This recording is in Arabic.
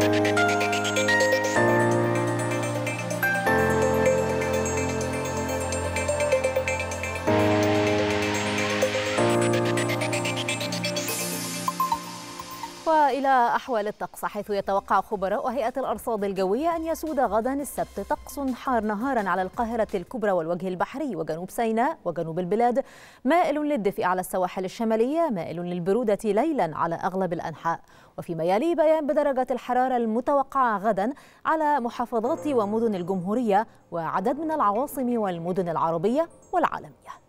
thank you وإلى أحوال الطقس حيث يتوقع خبراء هيئة الأرصاد الجوية أن يسود غدا السبت طقس حار نهارا على القاهرة الكبرى والوجه البحري وجنوب سيناء وجنوب البلاد. مائل للدفء على السواحل الشمالية مائل للبرودة ليلا على أغلب الأنحاء. وفيما يلي بيان بدرجة الحرارة المتوقعة غدا على محافظات ومدن الجمهورية وعدد من العواصم والمدن العربية والعالمية.